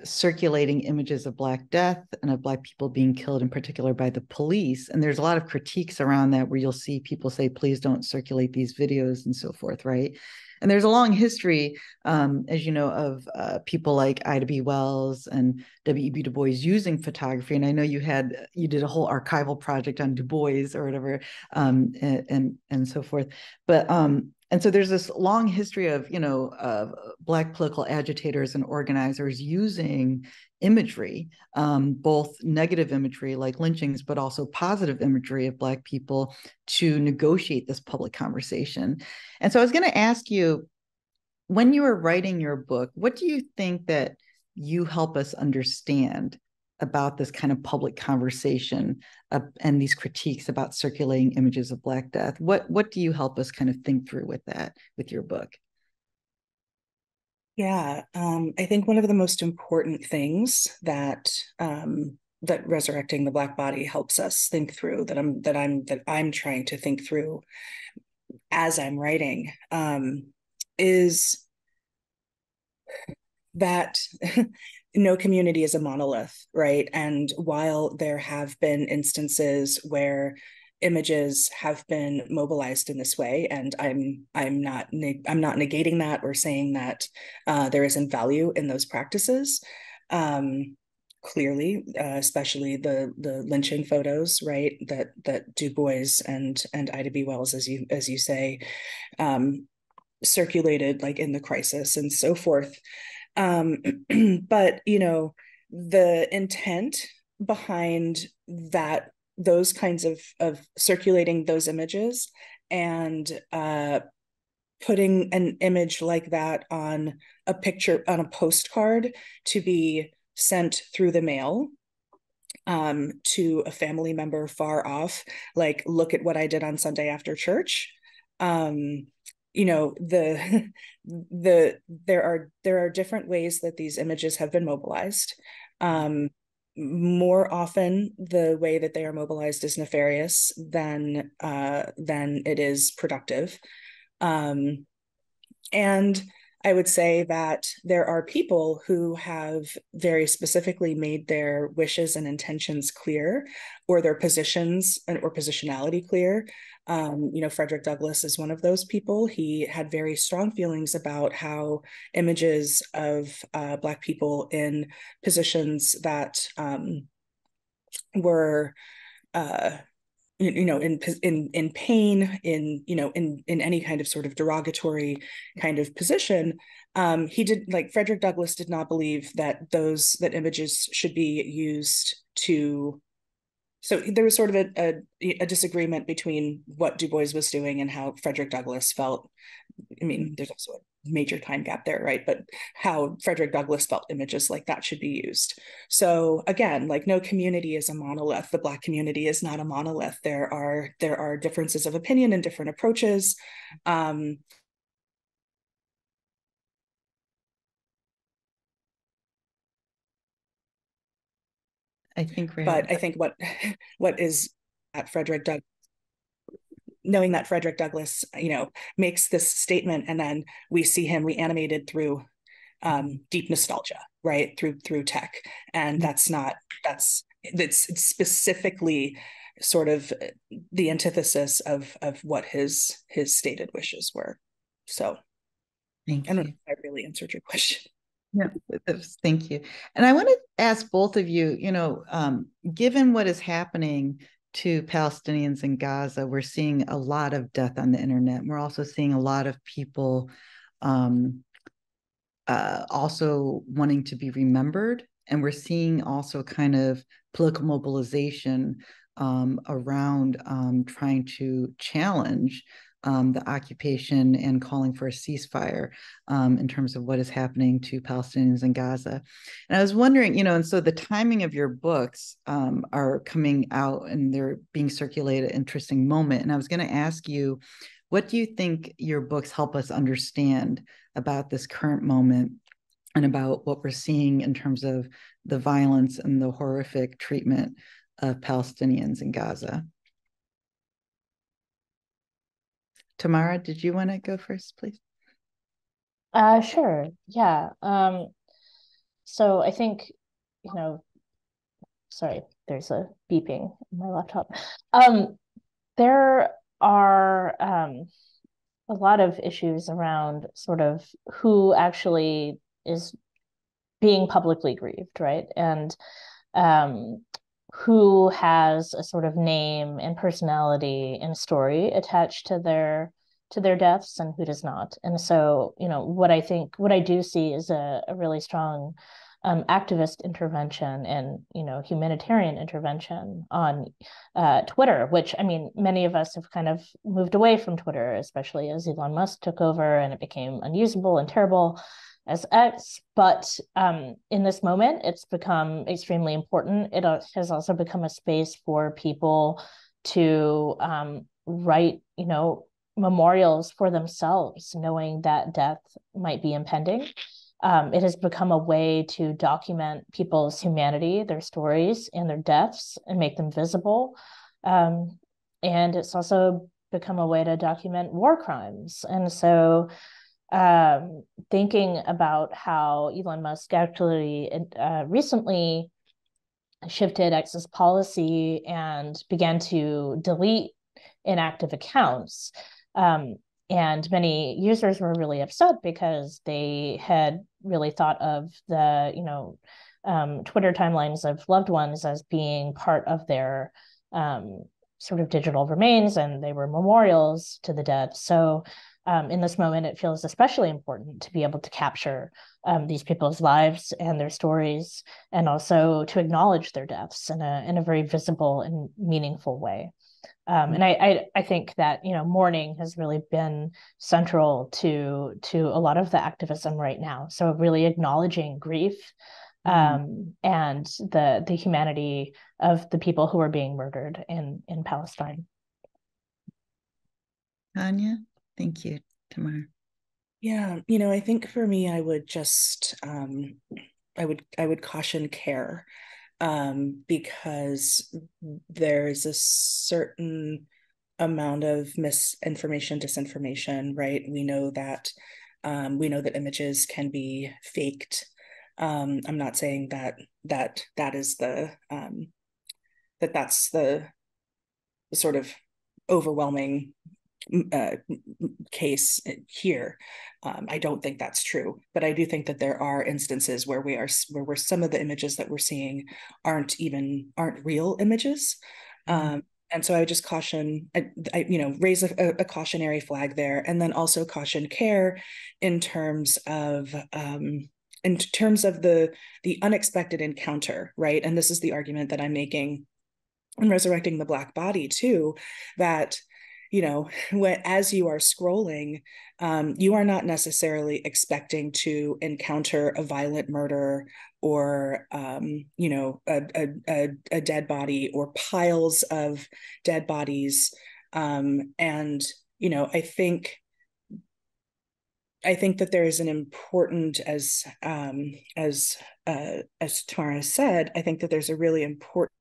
circulating images of Black death and of Black people being killed, in particular by the police. And there's a lot of critiques around that where you'll see people say, please don't circulate these videos and so forth, right? And there's a long history, um, as you know, of uh, people like Ida B. Wells and W.E.B. Du Bois using photography. And I know you had you did a whole archival project on Du Bois or whatever, um, and, and, and so forth. But um, and so there's this long history of you know of black political agitators and organizers using imagery um, both negative imagery like lynchings but also positive imagery of black people to negotiate this public conversation. And so i was going to ask you when you were writing your book what do you think that you help us understand about this kind of public conversation uh, and these critiques about circulating images of Black Death. What what do you help us kind of think through with that with your book? Yeah, um, I think one of the most important things that um, that resurrecting the black body helps us think through that I'm that I'm that I'm trying to think through as I'm writing um, is that no community is a monolith, right? And while there have been instances where images have been mobilized in this way, and I'm I'm not I'm not negating that or saying that uh, there isn't value in those practices. Um, clearly, uh, especially the the lynching photos, right? That that Du Bois and and Ida B. Wells, as you as you say, um, circulated like in the crisis and so forth. Um, but you know, the intent behind that those kinds of of circulating those images and uh, putting an image like that on a picture on a postcard to be sent through the mail um, to a family member far off like look at what i did on sunday after church. Um, you know the the there are there are different ways that these images have been mobilized. Um, more often the way that they are mobilized is nefarious than uh, than it is productive. Um, and I would say that there are people who have very specifically made their wishes and intentions clear, or their positions and or positionality clear. Um, you know, Frederick Douglass is one of those people. He had very strong feelings about how images of uh, Black people in positions that um, were uh, you know in in in pain in you know in in any kind of sort of derogatory kind of position um he did like frederick douglass did not believe that those that images should be used to so there was sort of a, a, a disagreement between what du bois was doing and how frederick douglass felt. I mean there's also major time gap there, right? But how Frederick Douglass felt images like that should be used. So again, like no community is a monolith. The Black community is not a monolith. There are there are differences of opinion and different approaches. Um, I think, but I think what what is at Frederick Douglass knowing that Frederick Douglass, you know, makes this statement, and then we see him reanimated through um, deep nostalgia, right? Through through tech, and mm-hmm. that's not that's that's specifically sort of the antithesis of of what his his stated wishes were. So, Thank I don't know if I really answered your question. Yeah, thank you. And I want to ask both of you, you know, um, given what is happening to Palestinians in Gaza, we're seeing a lot of death on the internet. We're also seeing a lot of people um, uh, also wanting to be remembered. And we're seeing also kind of political mobilization um, around um, trying to challenge um, the occupation and calling for a ceasefire um, in terms of what is happening to Palestinians in Gaza. And I was wondering, you know, and so the timing of your books um, are coming out and they're being circulated interesting moment. And I was going to ask you, what do you think your books help us understand about this current moment and about what we're seeing in terms of the violence and the horrific treatment of Palestinians in Gaza? Tamara, did you want to go first, please? Uh, sure. Yeah. Um, so I think, you know, sorry, there's a beeping in my laptop. Um, there are um, a lot of issues around sort of who actually is being publicly grieved, right? And um, who has a sort of name and personality and story attached to their to their deaths and who does not. And so you know what i think what i do see is a, a really strong um, activist intervention and you know humanitarian intervention on uh, Twitter, which I mean many of us have kind of moved away from Twitter, especially as Elon Musk took over and it became unusable and terrible as X, but um, in this moment, it's become extremely important. It has also become a space for people to um, write, you know, memorials for themselves, knowing that death might be impending. Um, it has become a way to document people's humanity, their stories, and their deaths, and make them visible. Um, and it's also become a way to document war crimes. And so um, thinking about how Elon Musk actually uh, recently shifted X's policy and began to delete inactive accounts. Um, and many users were really upset because they had really thought of the, you know, um, Twitter timelines of loved ones as being part of their um, sort of digital remains, and they were memorials to the dead. So um, in this moment, it feels especially important to be able to capture um, these people's lives and their stories, and also to acknowledge their deaths in a in a very visible and meaningful way. Um, and I, I, I think that you know mourning has really been central to to a lot of the activism right now. So really acknowledging grief mm-hmm. um, and the the humanity of the people who are being murdered in in Palestine. Tonia. Thank you, Tamar. Yeah, you know, I think for me, I would just, um, I would, I would caution care, um, because there's a certain amount of misinformation, disinformation, right? We know that, um, we know that images can be faked. Um, I'm not saying that that that is the um, that that's the, the sort of overwhelming uh, case here. Um, I don't think that's true, but I do think that there are instances where we are where we're some of the images that we're seeing aren't even aren't real images, mm-hmm. um, and so I would just caution, I, I you know, raise a, a, cautionary flag there, and then also caution care in terms of um, in terms of the the unexpected encounter, right? And this is the argument that I'm making in resurrecting the black body too, that you know when as you are scrolling um, you are not necessarily expecting to encounter a violent murder or um, you know a, a, a, dead body or piles of dead bodies. Um, and you know i think i think that there is an important as um, as uh, as tamara said i think that there's a really important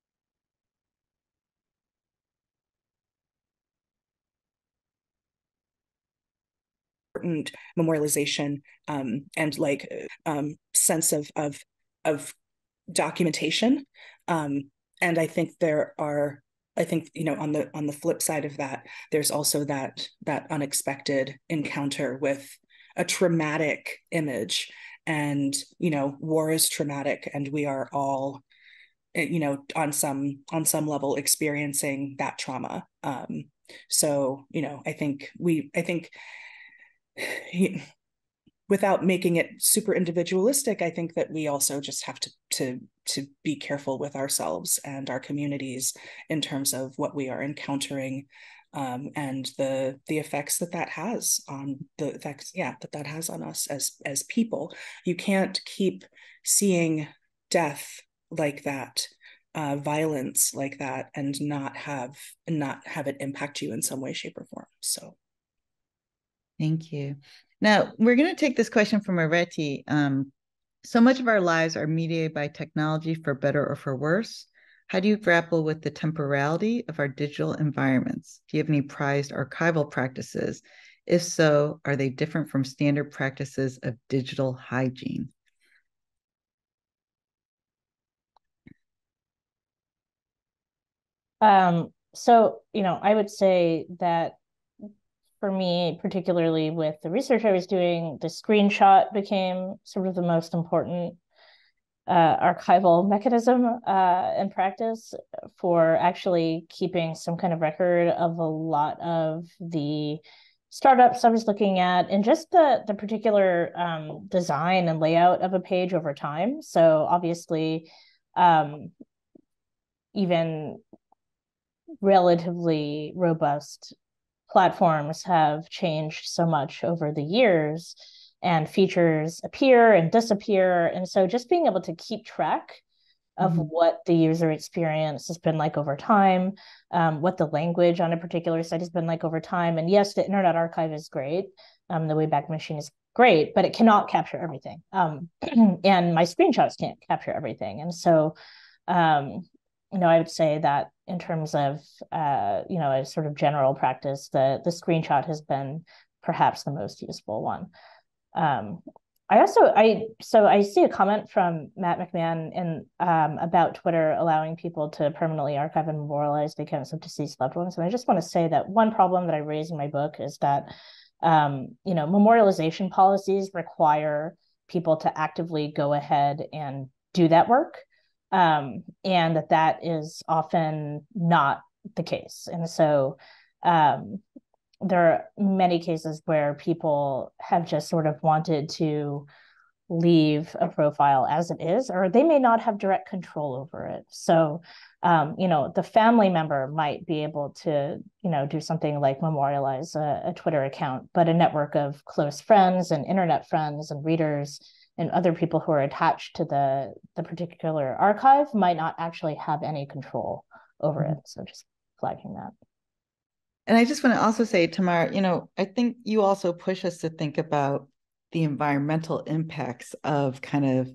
important memorialization um, and like um, sense of of of documentation. Um, and I think there are I think you know on the on the flip side of that, there's also that that unexpected encounter with a traumatic image, and you know war is traumatic, and we are all eh, you know on some on some level experiencing that trauma. Um, so you know I think we I think without making it super individualistic i think that we also just have to to to be careful with ourselves and our communities in terms of what we are encountering um, and the the effects that that has on the effects yeah that that has on us as as people. You can't keep seeing death like that uh, violence like that and not have not have it impact you in some way shape or form. So Thank you. Now, we're going to take this question from Areti. Um, so much of our lives are mediated by technology for better or for worse. How do you grapple with the temporality of our digital environments? Do you have any prized archival practices? If so, are they different from standard practices of digital hygiene? Um, so, you know, I would say that for me, particularly with the research I was doing, the screenshot became sort of the most important uh, archival mechanism uh, and practice for actually keeping some kind of record of a lot of the startups I was looking at and just the the particular um, design and layout of a page over time. So obviously, um, even relatively robust platforms have changed so much over the years and features appear and disappear. And so just being able to keep track of mm-hmm. what the user experience has been like over time, um, what the language on a particular site has been like over time. And yes, the Internet Archive is great. Um, the Wayback Machine is great, but it cannot capture everything. Um, and my screenshots can't capture everything. And so, um, you know, I would say that in terms of uh, you know a sort of general practice, the the screenshot has been perhaps the most useful one. Um, I also I so I see a comment from Matt McMahon in um, about Twitter allowing people to permanently archive and memorialize the accounts of deceased loved ones, and I just want to say that one problem that I raise in my book is that um, you know memorialization policies require people to actively go ahead and do that work um, and that that is often not the case. And so um, there are many cases where people have just sort of wanted to leave a profile as it is, or they may not have direct control over it. So, um, you know, the family member might be able to, you know, do something like memorialize a, a Twitter account, but a network of close friends and internet friends and readers and other people who are attached to the the particular archive might not actually have any control over mm-hmm. it. So just flagging that. And i just want to also say tamara you know i think you also push us to think about the environmental impacts of kind of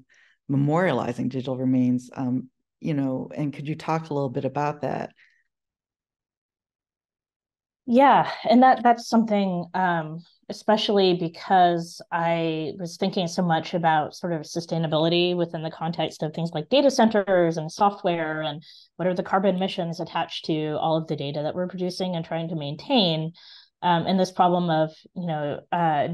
memorializing digital remains um, you know and could you talk a little bit about that yeah and that that's something um, especially because I was thinking so much about sort of sustainability within the context of things like data centers and software and what are the carbon emissions attached to all of the data that we're producing and trying to maintain. Um, and this problem of, you know, uh,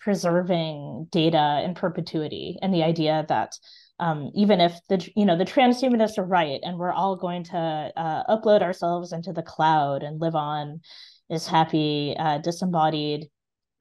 preserving data in perpetuity and the idea that um, even if the you know the transhumanists are right and we're all going to uh, upload ourselves into the cloud and live on as happy uh, disembodied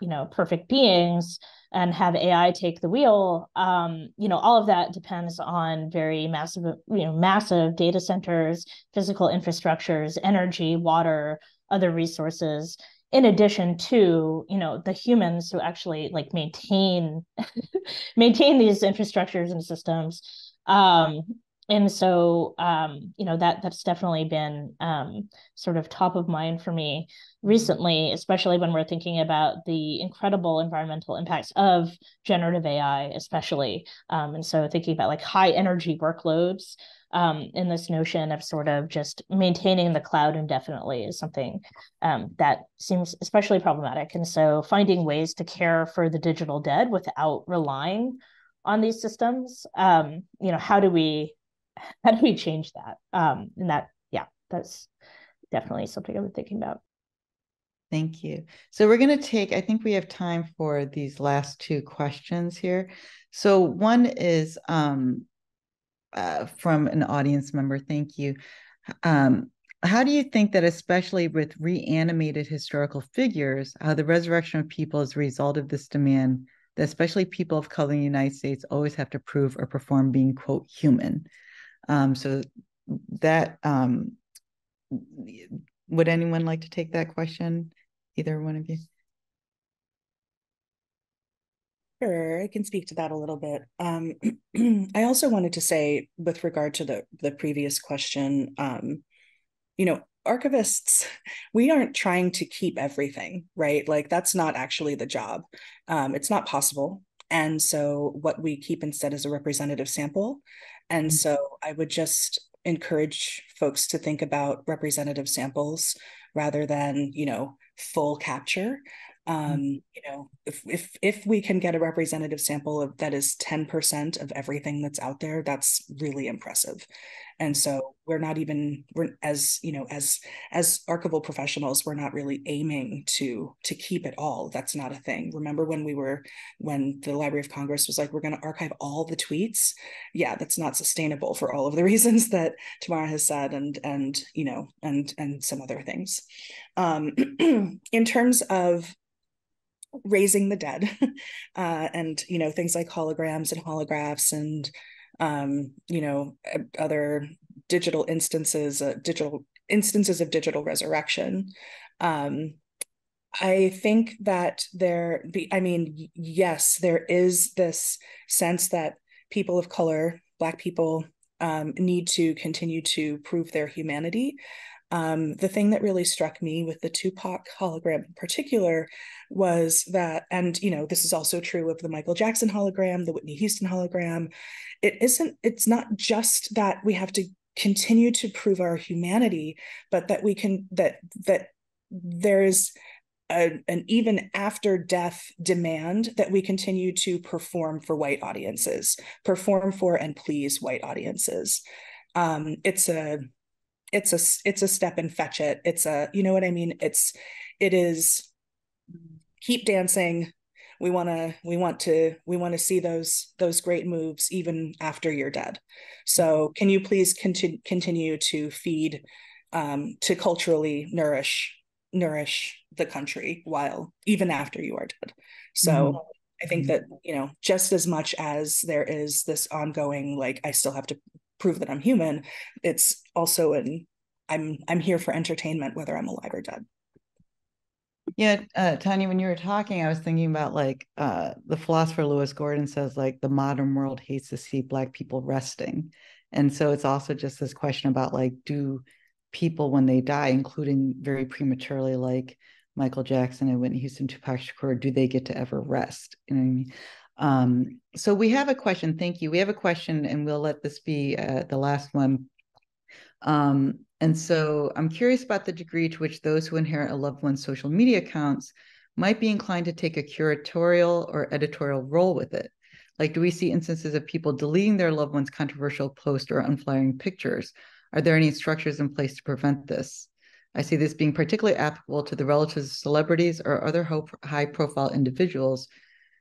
you know perfect beings and have ai take the wheel um, you know all of that depends on very massive you know massive data centers physical infrastructures energy water other resources in addition to you know the humans who actually like maintain maintain these infrastructures and systems. Um and so um you know that that's definitely been um sort of top of mind for me recently especially when we're thinking about the incredible environmental impacts of generative ai especially um and so thinking about like high energy workloads um, in this notion of sort of just maintaining the cloud indefinitely is something um, that seems especially problematic. And so finding ways to care for the digital dead without relying on these systems, um, you know, how do we how do we change that? Um, and that, yeah, that's definitely something I've been thinking about. Thank you. So we're going to take, I think we have time for these last two questions here. So one is um, uh, from an audience member. Thank you. Um, how do you think that, especially with reanimated historical figures, how the resurrection of people is a result of this demand that especially people of color in the United States always have to prove or perform being, quote, human? Um, so that, um, would anyone like to take that question? Either one of you? Sure, I can speak to that a little bit. Um, I also wanted to say, with regard to the the previous question, um, you know, archivists, we aren't trying to keep everything, right? Like that's not actually the job. Um, it's not possible. And so, what we keep instead is a representative sample. And mm-hmm. so, I would just encourage folks to think about representative samples rather than, you know, full capture Mm-hmm. um, you know if if if we can get a representative sample of that is 10% of everything that's out there that's really impressive and so we're not even we're as you know as as archival professionals we're not really aiming to to keep it all. That's not a thing. Remember when we were when the library of congress was like we're going to archive all the tweets? Yeah that's not sustainable for all of the reasons that tamara has said and and you know and and some other things. Um in terms of raising the dead uh, and you know things like holograms and holographs and um, you know other digital instances uh, digital instances of digital resurrection. Um, i think that there be i mean yes there is this sense that people of color black people um, need to continue to prove their humanity. Um, the thing that really struck me with the Tupac hologram in particular was that, and you know, this is also true of the Michael Jackson hologram, the Whitney Houston hologram. It isn't, it's not just that we have to continue to prove our humanity, but that we can, that, that there is a, an even after death demand that we continue to perform for white audiences, perform for and please white audiences. Um, it's a it's a it's a step and fetch it it's a you know what i mean it's it is keep dancing we want to we want to we want to see those those great moves even after you're dead so can you please continue continue to feed um, to culturally nourish nourish the country while even after you are dead so mm-hmm. i think that you know just as much as there is this ongoing like i still have to prove that I'm human. It's also an I'm I'm here for entertainment, whether I'm alive or dead. Yeah, uh, Tonia, when you were talking, I was thinking about like uh, the philosopher Lewis Gordon says, like the modern world hates to see Black people resting, and so it's also just this question about like, do people when they die, including very prematurely, like Michael Jackson and Whitney Houston, Tupac Shakur, do they get to ever rest? You know what I mean? Um, so we have a question. Thank you. We have a question, and we'll let this be uh, the last one. Um, and so I'm curious about the degree to which those who inherit a loved one's social media accounts might be inclined to take a curatorial or editorial role with it. Like, do we see instances of people deleting their loved one's controversial post or unflattering pictures? Are there any structures in place to prevent this? I see this being particularly applicable to the relatives of celebrities or other high profile individuals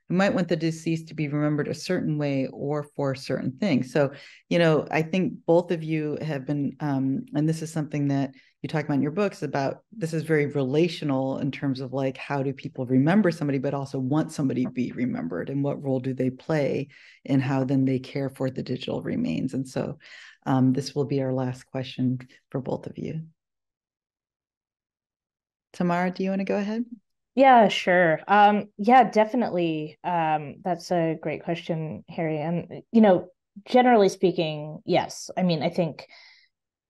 we might want the deceased to be remembered a certain way or for certain things. So, you know, I think both of you have been, um, and this is something that you talk about in your books about this is very relational in terms of like how do people remember somebody, but also want somebody to be remembered and what role do they play in how then they care for the digital remains. And so um, this will be our last question for both of you. Tamara, do you want to go ahead? Yeah, sure. Um, yeah, definitely. Um, that's a great question, Harry. And you know, generally speaking, yes. I mean, I think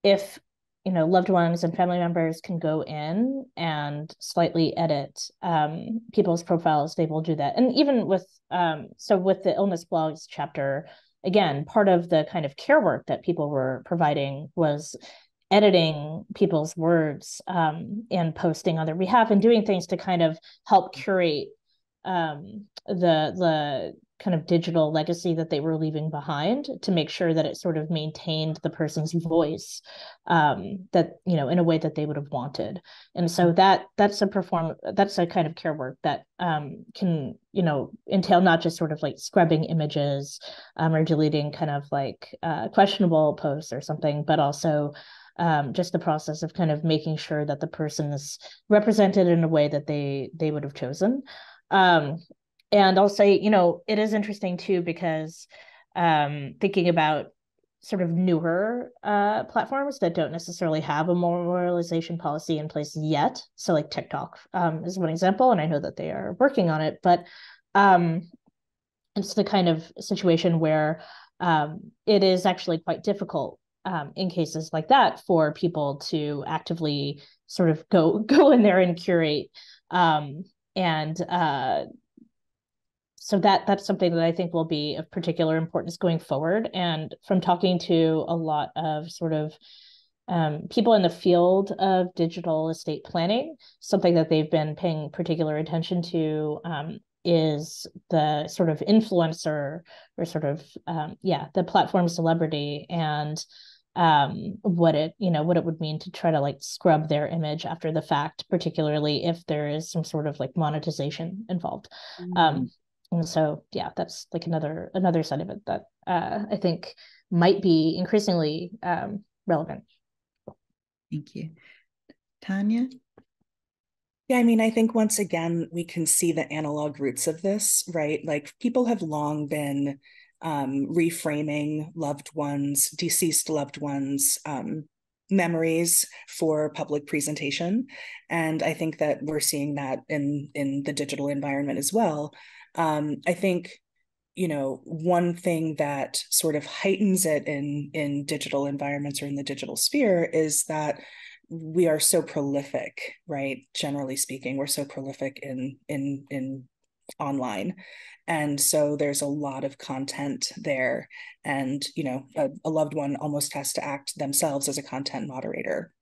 if you know loved ones and family members can go in and slightly edit um, people's profiles, they will do that. And even with um, so with the illness blogs chapter, again, part of the kind of care work that people were providing was editing people's words um, and posting on their behalf and doing things to kind of help curate um, the the kind of digital legacy that they were leaving behind to make sure that it sort of maintained the person's voice um, that you know in a way that they would have wanted. And so that that's a perform that's a kind of care work that um, can you know entail not just sort of like scrubbing images um, or deleting kind of like uh, questionable posts or something but also um, just the process of kind of making sure that the person is represented in a way that they they would have chosen. Um, and I'll say, you know, it is interesting too because um, thinking about sort of newer uh, platforms that don't necessarily have a memorialization policy in place yet. So, like TikTok um, is one example, and I know that they are working on it, but um, it's the kind of situation where um, it is actually quite difficult um, in cases like that for people to actively sort of go go in there and curate um, and uh, so that that's something that I think will be of particular importance going forward. And from talking to a lot of sort of um, people in the field of digital estate planning, something that they've been paying particular attention to um, is the sort of influencer or sort of um, yeah the platform celebrity and um, what it you know what it would mean to try to like scrub their image after the fact particularly if there is some sort of like monetization involved um, mm-hmm. um, and so yeah that's like another another side of it that uh, i think might be increasingly um, relevant thank you tonia yeah, I mean, I think once again, we can see the analog roots of this, right? Like people have long been um, reframing loved ones, deceased loved ones, um, memories for public presentation. And I think that we're seeing that in in the digital environment as well. Um, I think you know one thing that sort of heightens it in in digital environments or in the digital sphere is that we are so prolific right generally speaking we're so prolific in in in online. And so there's a lot of content there. And you know a, a loved one almost has to act themselves as a content moderator.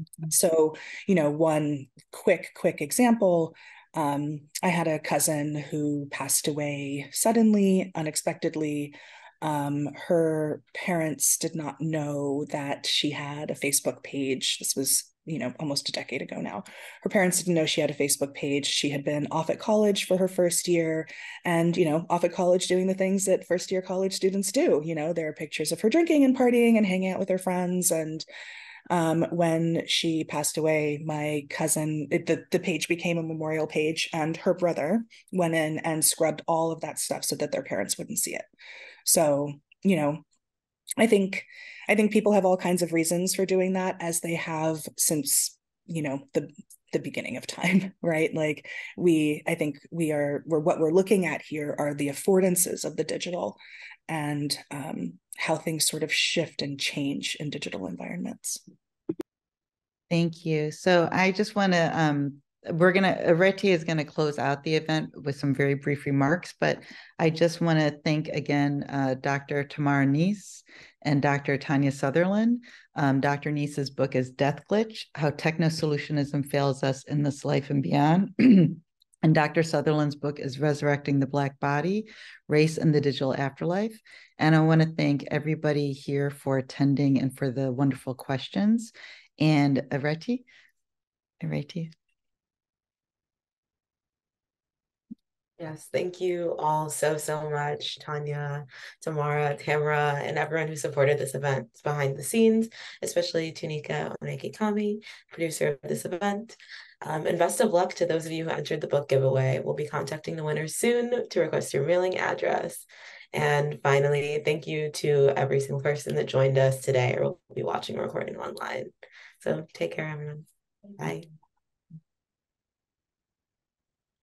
Mm-hmm. so you know one quick quick example um, i had a cousin who passed away suddenly unexpectedly um, her parents did not know that she had a facebook page this was you know, almost a decade ago now. Her parents didn't know she had a Facebook page. She had been off at college for her first year and, you know, off at college doing the things that first year college students do. You know, there are pictures of her drinking and partying and hanging out with her friends. And um, when she passed away, my cousin, it, the, the page became a memorial page, and her brother went in and scrubbed all of that stuff so that their parents wouldn't see it. So, you know, I think I think people have all kinds of reasons for doing that as they have since, you know, the the beginning of time, right? Like we I think we are we're what we're looking at here are the affordances of the digital and um, how things sort of shift and change in digital environments. Thank you. So I just want to um, we're going to, Areti is going to close out the event with some very brief remarks, but I just want to thank again uh, Dr. Tamara Kneese and Dr. Tonia Sutherland. Um, Dr. Kneese's book is Death Glitch How Techno Solutionism Fails Us in This Life and Beyond. and Dr. Sutherland's book is Resurrecting the Black Body Race and the Digital Afterlife. And I want to thank everybody here for attending and for the wonderful questions. And Areti, Areti. Yes, thank you all so, so much, Tonia, Tamara, Tamara, and everyone who supported this event behind the scenes, especially Tunika Onekikami, producer of this event. Um, and best of luck to those of you who entered the book giveaway. We'll be contacting the winners soon to request your mailing address. And finally, thank you to every single person that joined us today or will be watching or recording online. So take care, everyone. Bye.